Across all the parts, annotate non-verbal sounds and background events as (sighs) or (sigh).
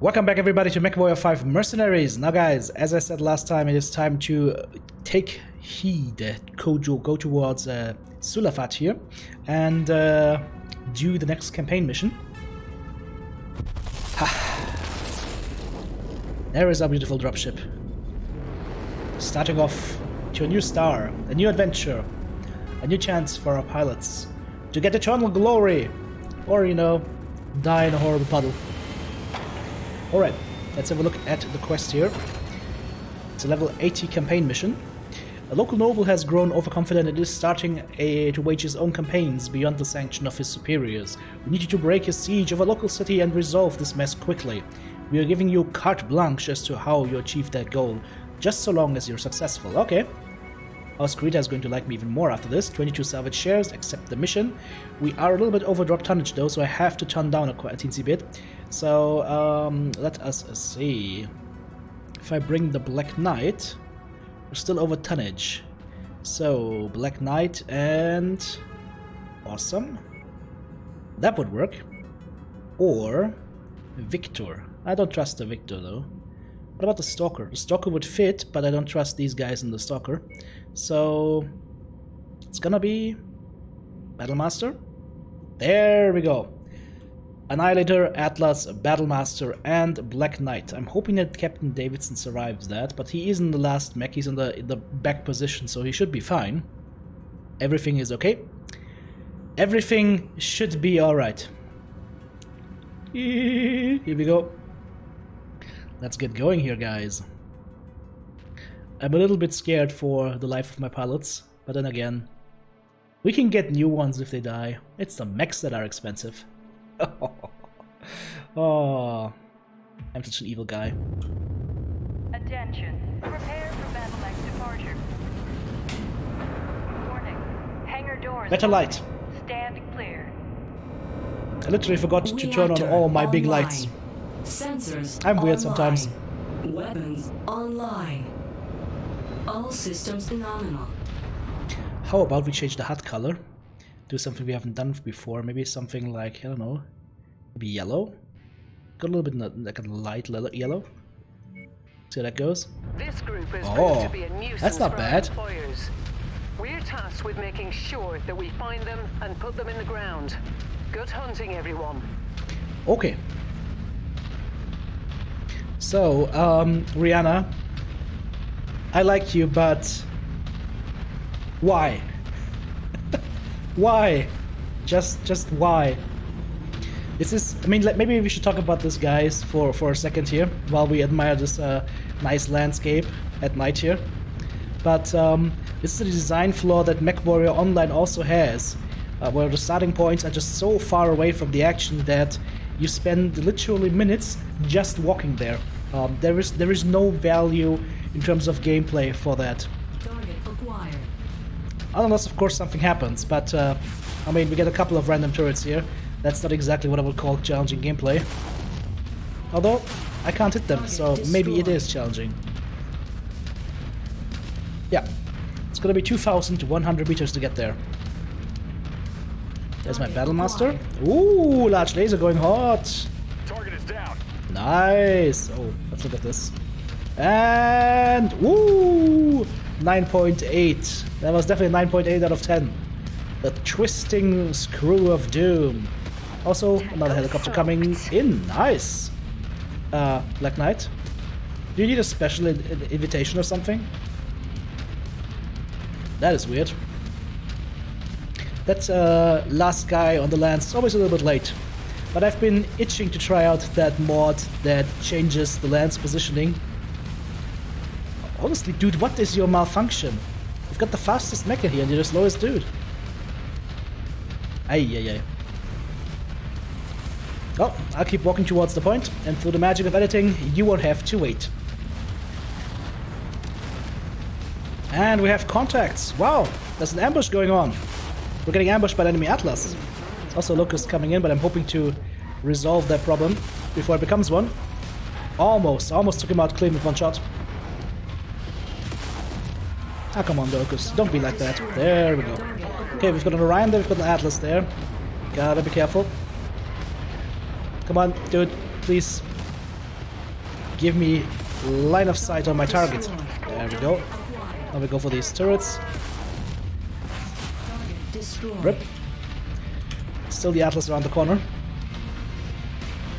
Welcome back everybody to MechWarrior 5 Mercenaries. Now guys, as I said last time, it is time to take heed, Kojo, go towards uh, Sulafat here, and uh, do the next campaign mission. there is our beautiful dropship. Starting off to a new star, a new adventure, a new chance for our pilots to get eternal glory, or you know, die in a horrible puddle. Alright, let's have a look at the quest here. It's a level 80 campaign mission. A local noble has grown overconfident and is starting a, to wage his own campaigns beyond the sanction of his superiors. We need you to break his siege of a local city and resolve this mess quickly. We are giving you carte blanche as to how you achieve that goal, just so long as you're successful. Okay. Oscarita is going to like me even more after this. 22 salvage shares, accept the mission. We are a little bit over drop tonnage though, so I have to turn down a, a teensy bit. So um, let us see. If I bring the Black Knight, we're still over tonnage. So Black Knight and awesome. That would work. Or Victor. I don't trust the Victor though. What about the Stalker? The Stalker would fit, but I don't trust these guys in the Stalker. So it's gonna be Battlemaster. There we go. Annihilator, Atlas, Battlemaster, and Black Knight. I'm hoping that Captain Davidson survives that, but he is in the last mech, he's in the, in the back position, so he should be fine. Everything is okay. Everything should be alright. Here we go. Let's get going here, guys. I'm a little bit scared for the life of my pilots, but then again, we can get new ones if they die. It's the mechs that are expensive. (laughs) oh, I'm such an evil guy. Attention. Prepare for battle departure. Warning. Hangar doors. Better light. Stand clear. I literally forgot to turn on all my big lights. Sensors I'm weird online. sometimes. Weapons online. All systems nominal. How about we change the hat color? Do something we haven't done before. Maybe something like, I don't know, maybe yellow? Got a little bit like a light yellow. See how that goes? This group is Oh, to be a nuisance that's not bad. employers. We're tasked with making sure that we find them and put them in the ground. Good hunting, everyone. Okay. So, um, Ryana, I like you, but why? Why? Just, just why? This is. I mean, like, maybe we should talk about this, guys, for for a second here, while we admire this uh, nice landscape at night here. But um, this is a design flaw that MechWarrior Online also has, uh, where the starting points are just so far away from the action that you spend literally minutes just walking there. Um, there is there is no value in terms of gameplay for that. Target acquired. Unless, of course, something happens. But uh, I mean, we get a couple of random turrets here. That's not exactly what I would call challenging gameplay. Although I can't hit them, so maybe it is challenging. Yeah, it's gonna be 2,100 meters to get there. There's my battle master. Ooh, large laser going hot. Target is down. Nice. Oh, let's look at this. And ooh, 9.8. That was definitely 9.8 out of 10. The twisting screw of doom. Also, another helicopter coming in. Nice. Uh, Black Knight. Do you need a special in- in- invitation or something? That is weird. That uh, last guy on the land is always a little bit late. But I've been itching to try out that mod that changes the land's positioning. Honestly, dude, what is your malfunction? You've got the fastest mecha here and you're the slowest dude. Ay, ay, ay. Oh, I'll keep walking towards the point, and through the magic of editing, you won't have to wait. And we have contacts. Wow, there's an ambush going on. We're getting ambushed by enemy Atlas. There's also Locust coming in, but I'm hoping to resolve that problem before it becomes one. Almost, almost took him out clean with one shot. Ah, come on, Locust. Don't be like that. There we go. Okay, we've got an Orion there, we've got an Atlas there. Gotta be careful. Come on, dude, please. give me line of sight on my target. There we go. Now we go for these turrets. Rip. Still the Atlas around the corner.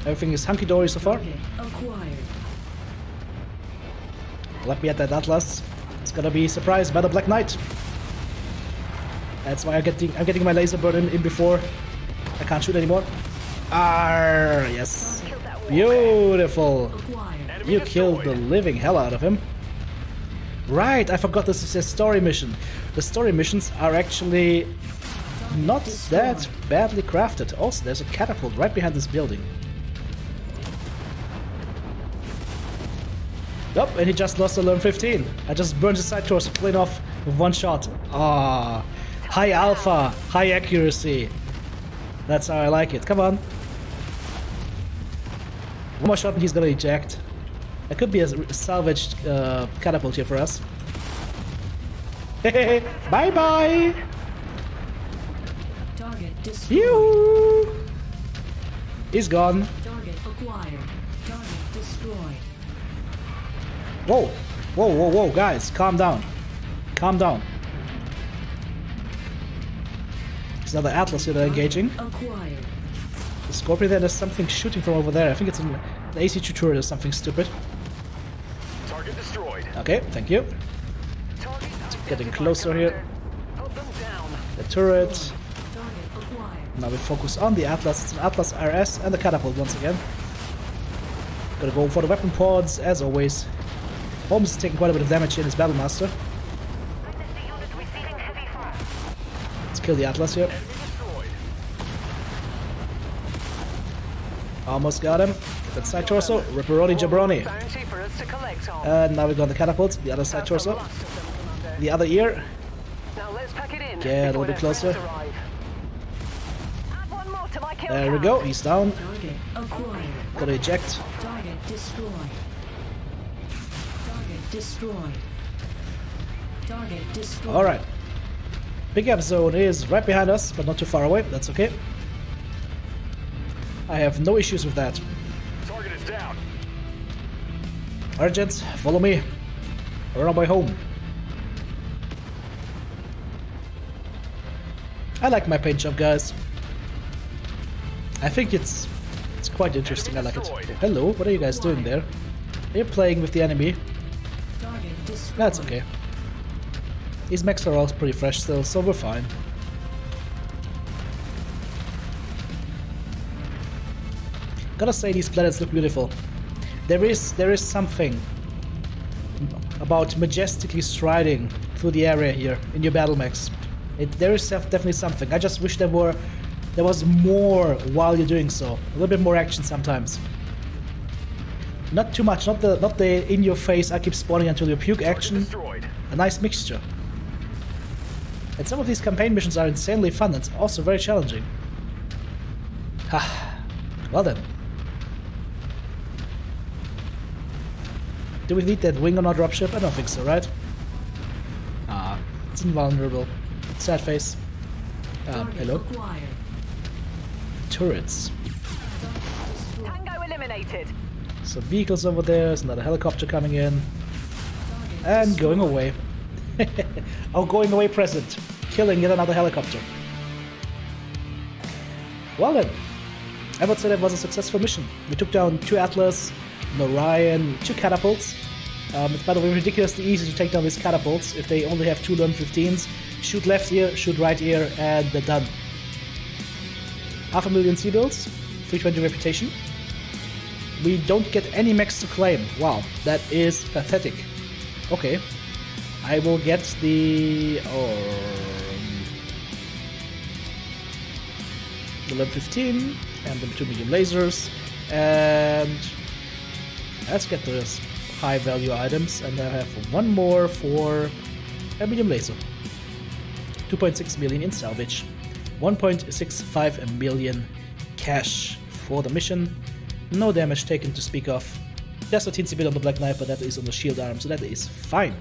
Everything is hunky-dory so far. Let me at that Atlas. It's gonna be surprised by the Black Knight. That's why I'm getting I'm getting my laser bird in, in before I can't shoot anymore. Ah, yes. Beautiful. You killed the living hell out of him. Right, I forgot this is a story mission. The story missions are actually not that badly crafted. Also, there's a catapult right behind this building. Yup, and he just lost a LRM 15. I just burned his side torso clean off with one shot. Ah, high alpha, high accuracy. That's how I like it. Come on. One more shot and he's gonna eject. That could be a salvaged uh, catapult here for us. (laughs) bye bye! Target! He's gone. Target acquired. Target destroyed. Whoa! Whoa, whoa, whoa, guys, calm down. Calm down. There's another Atlas here they're engaging. Acquired. The Scorpion there, there's something shooting from over there. I think it's an, an AC2 turret or something stupid. Target destroyed. Okay, thank you. Target getting closer here. Commander. Put them down. The turret. Now we focus on the Atlas. It's an Atlas RS and the catapult once again. Gonna go for the weapon pods as always. Holmes is taking quite a bit of damage in his Battlemaster. Let's kill the Atlas here. Almost got him. Get that side torso. Ripperoni Jabroni. Bounty for us to collect on. And now we've got the catapult. The other side torso. the last of them, Commander. The other ear. Now let's pack it in. Get a little bit closer. arrive. Add one more to my kill There we go. He's down. Gotta eject. Target destroyed. Target destroyed. Alright. Pickup zone is right behind us, but not too far away. That's okay. I have no issues with that. Target is down. Alright, gents, follow me. We're on my way home. I like my paint job, guys. I think it's it's quite interesting. I like it. Hello, what are you guys doing there? Are you playing with the enemy? That's okay. These mechs are all pretty fresh still, so we're fine. Gotta say, these planets look beautiful. There is there is something about majestically striding through the area here in your battle mechs. It, there is definitely something. I just wish there were there was more while you're doing so. A little bit more action sometimes. Not too much. Not the not the in your face. I keep spawning until you puke action a nice mixture. And some of these campaign missions are insanely fun and also very challenging. Ha. (sighs) well then. Do we need that wing on our dropship? I don't think so, right? Ah, it's invulnerable. Sad face. Um, hello? Turrets. Tango eliminated. Some vehicles over there, there's another helicopter coming in. And going away. (laughs) oh, going away present. Killing yet another helicopter. Well then, I would say that was a successful mission. We took down two Atlas, an Orion, two catapults. Um, it's by the way ridiculously easy to take down these catapults if they only have two LRM 15s. Shoot left ear, shoot right ear, and they're done. Half a million C-bills, 320 reputation. We don't get any max to claim. Wow, that is pathetic. Okay. I will get the... Um, the level 15 and the 2 medium lasers. And let's get those high value items. And I have one more for a medium laser. 2.6 million in salvage. 1.65 million cash for the mission. No damage taken to speak of. Just a teensy bit on the Black Knight, but that is on the shield arm, so that is fine.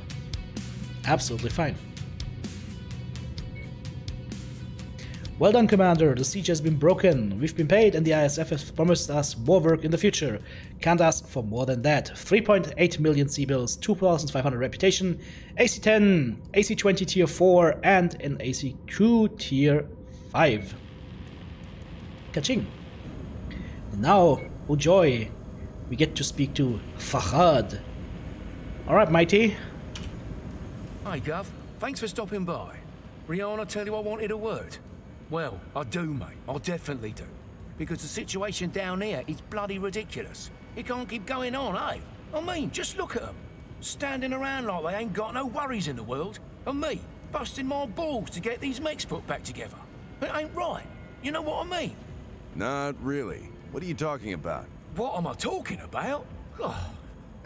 Absolutely fine. Well done, Commander. The siege has been broken. We've been paid, and the ISF has promised us more work in the future. Can't ask for more than that. 3.8 million C bills, 2,500 reputation, AC10, AC20 tier 4, and an AC2 tier 5. Kaching. Now, oh joy, we get to speak to Fahad. Alright, Mighty. Hi, Gov. Thanks for stopping by. Ryana tell you I wanted a word? Well, I do, mate. I definitely do. Because the situation down here is bloody ridiculous. It can't keep going on, eh? I mean, just look at them. Standing around like they ain't got no worries in the world. And me, busting my balls to get these mechs put back together. It ain't right. You know what I mean? Not really. What are you talking about? What am I talking about? Oh,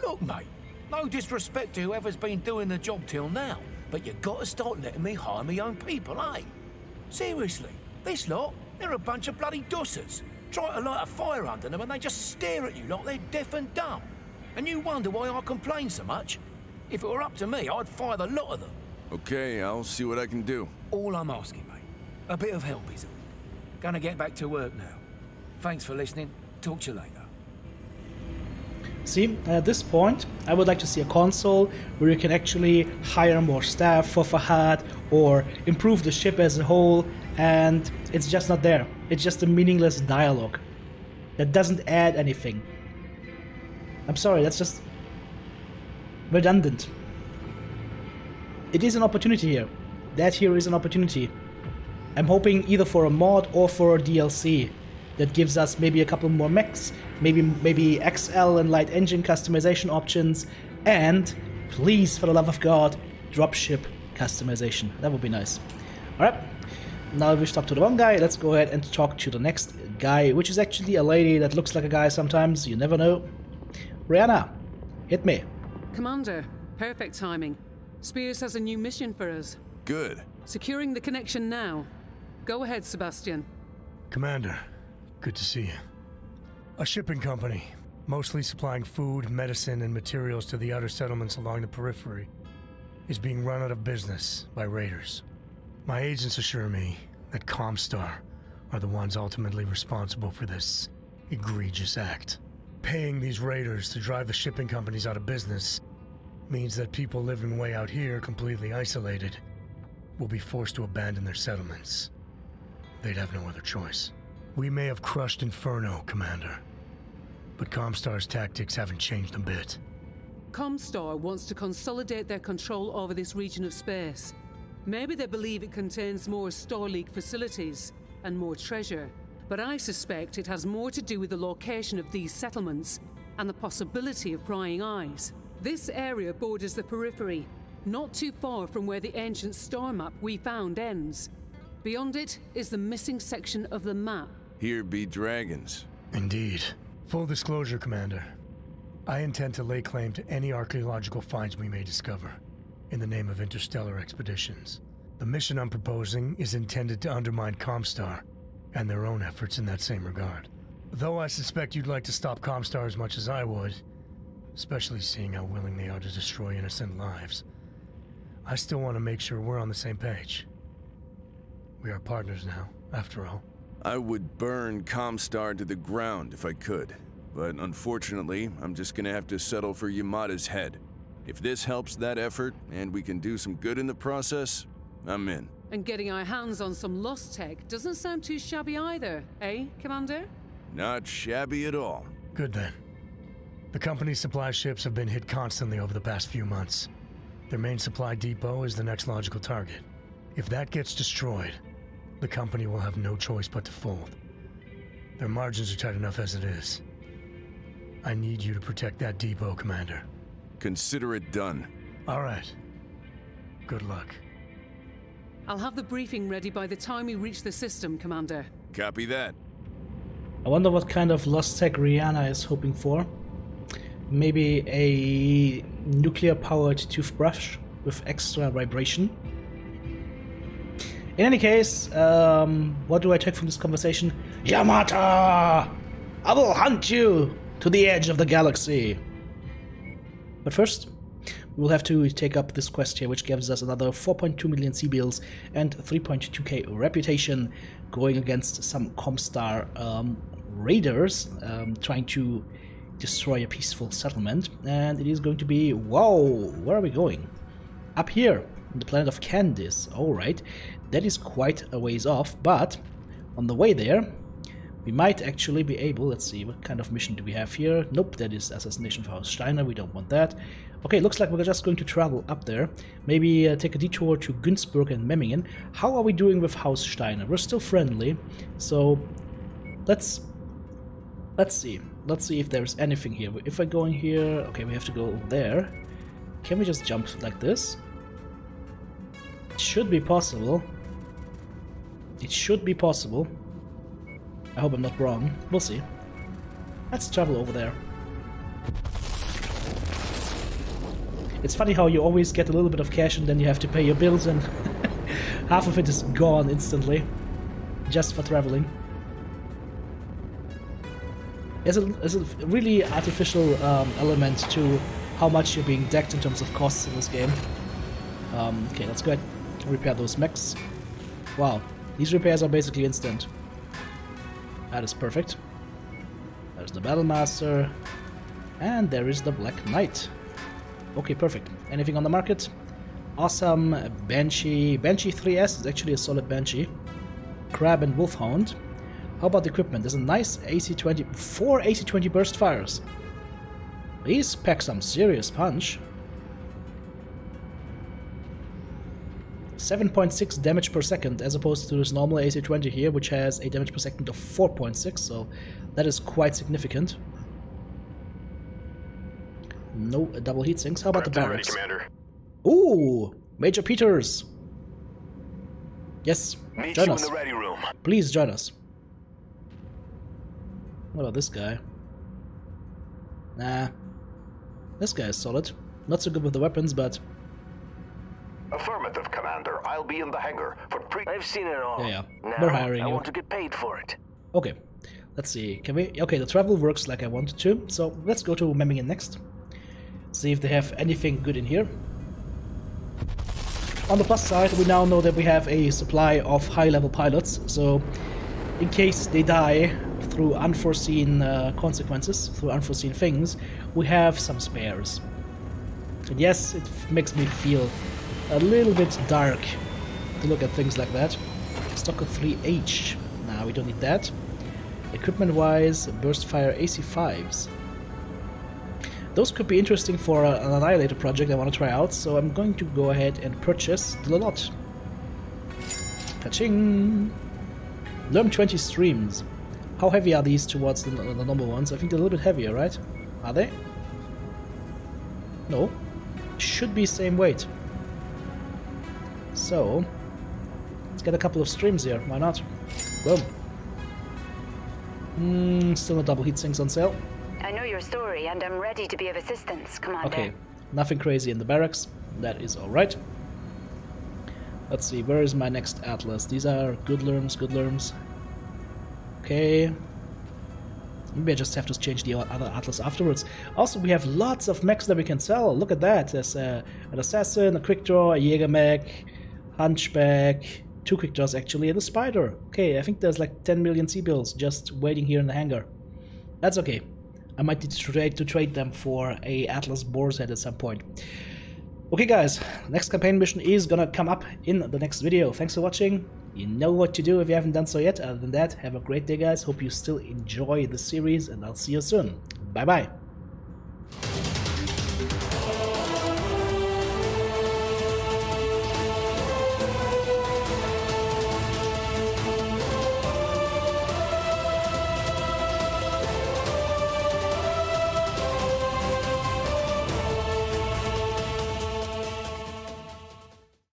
look, mate. No disrespect to whoever's been doing the job till now, but you gotta start letting me hire my own people, eh? Seriously, this lot, they're a bunch of bloody dussers. Try to light a fire under them and they just stare at you like they're deaf and dumb. And you wonder why I complain so much? If it were up to me, I'd fire the lot of them. Okay, I'll see what I can do. All I'm asking, mate, a bit of help is all. Gonna get back to work now. Thanks for listening. Talk to you later. See, at this point, I would like to see a console where you can actually hire more staff for Fahad or improve the ship as a whole, and it's just not there. It's just a meaningless dialogue that doesn't add anything. I'm sorry, that's just redundant. It is an opportunity here. That here is an opportunity. I'm hoping either for a mod or for a DLC that gives us maybe a couple more mechs, maybe maybe XL and light engine customization options, and please, for the love of God, dropship customization. That would be nice. Alright, now we've talked to the one guy, let's go ahead and talk to the next guy, which is actually a lady that looks like a guy sometimes, you never know. Ryana, hit me. Commander, perfect timing. Spears has a new mission for us. Good. Securing the connection now. Go ahead, Sebastian. Commander, good to see you. A shipping company, mostly supplying food, medicine, and materials to the outer settlements along the periphery, is being run out of business by raiders. My agents assure me that Comstar are the ones ultimately responsible for this egregious act. Paying these raiders to drive the shipping companies out of business means that people living way out here, completely isolated, will be forced to abandon their settlements. They'd have no other choice. We may have crushed Inferno, Commander, but Comstar's tactics haven't changed a bit. Comstar wants to consolidate their control over this region of space. Maybe they believe it contains more Starleague facilities and more treasure, but I suspect it has more to do with the location of these settlements and the possibility of prying eyes. This area borders the periphery, not too far from where the ancient star map we found ends. Beyond it is the missing section of the map. Here be dragons. Indeed. Full disclosure, Commander. I intend to lay claim to any archaeological finds we may discover, in the name of interstellar expeditions. The mission I'm proposing is intended to undermine Comstar, and their own efforts in that same regard. Though I suspect you'd like to stop Comstar as much as I would, especially seeing how willing they are to destroy innocent lives, I still want to make sure we're on the same page. We are partners now, after all. I would burn Comstar to the ground if I could. But unfortunately, I'm just gonna have to settle for Yamada's head. If this helps that effort, and we can do some good in the process, I'm in. And getting our hands on some lost tech doesn't sound too shabby either, eh, Commander? Not shabby at all. Good then. The company's supply ships have been hit constantly over the past few months. Their main supply depot is the next logical target. If that gets destroyed, the company will have no choice but to fold. Their margins are tight enough as it is. I need you to protect that depot, Commander. Consider it done. All right. Good luck. I'll have the briefing ready by the time we reach the system, Commander. Copy that. I wonder what kind of lost tech Ryana is hoping for. Maybe a nuclear powered toothbrush with extra vibration. In any case, um, what do I take from this conversation? Yamata! I will hunt you to the edge of the galaxy. But first, we'll have to take up this quest here, which gives us another 4.2 million C bills and 3.2k reputation. going against some Comstar um, raiders um, trying to destroy a peaceful settlement. And it is going to be, whoa, where are we going? Up here, the planet of Candice. Alright, that is quite a ways off, but on the way there, we might actually be able, let's see, what kind of mission do we have here? Nope, that is Assassination for House Steiner, we don't want that. Okay, looks like we're just going to travel up there. Maybe uh, take a detour to Günzburg and Memmingen. How are we doing with House Steiner? We're still friendly, so let's let's see. Let's see if there's anything here. If I go in here, okay, we have to go there. Can we just jump like this? It should be possible. It should be possible. I hope I'm not wrong. We'll see. Let's travel over there. It's funny how you always get a little bit of cash and then you have to pay your bills and (laughs) half of it is gone instantly. Just for traveling. There's a, there's a really artificial um, element to how much you're being decked in terms of costs in this game. Um, okay, let's go ahead repair those mechs. Wow, these repairs are basically instant. That is perfect. There's the Battle Master. And there is the Black Knight. Okay, perfect. Anything on the market? Awesome Banshee. Banshee 3S is actually a solid Banshee. Crab and Wolfhound. How about the equipment? There's a nice AC-20, four AC-20 burst fires. These pack some serious punch. 7.6 damage per second as opposed to this normal AC-20 here which has a damage per second of 4.6 so that is quite significant. No double heat sinks. How about the barracks? Commander. Ooh, Major Peters. Yes, Meet join us. in the ready room. Please join us. What about this guy? Nah. This guy is solid. Not so good with the weapons, but Affirmative, Commander. I'll be in the hangar for pre. I've seen it all. Yeah, yeah. Now, We're hiring I you. want to get paid for it. okay. Let's see. Can we? Okay, the travel works like I wanted to. So let's go to Memmingen next. See if they have anything good in here. On the plus side, we now know that we have a supply of high-level pilots. So, in case they die through unforeseen uh, consequences, through unforeseen things, we have some spares. And yes, it makes me feel a little bit dark to look at things like that. Stalker 3H. Nah, we don't need that. Equipment wise, burst fire AC5s. Those could be interesting for uh, an Annihilator project I want to try out, so I'm going to go ahead and purchase the lot. Kaching! LRM 20 streams. How heavy are these towards the, the normal ones? I think they're a little bit heavier, right? Are they? No. Should be same weight. So, let's get a couple of streams here. Why not? Boom. Hmm, still no double heat sinks on sale. I know your story, and I'm ready to be of assistance, Commander. Okay, nothing crazy in the barracks. That is alright. Let's see, where is my next atlas? These are good LRMs, good LRMs. Okay. Maybe I just have to change the other atlas afterwards. Also, we have lots of mechs that we can sell. Look at that. There's uh, an assassin, a quick draw, a Jäger mech, hunchback, two quick draws actually, and a spider. Okay, I think there's like 10 million C-bills just waiting here in the hangar. That's okay. I might need to trade to trade them for a Atlas Boar's Head at some point. Okay guys, next campaign mission is gonna come up in the next video. Thanks for watching. You know what to do if you haven't done so yet. Other than that, have a great day guys. Hope you still enjoy the series and I'll see you soon. Bye bye.